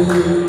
Aleluia.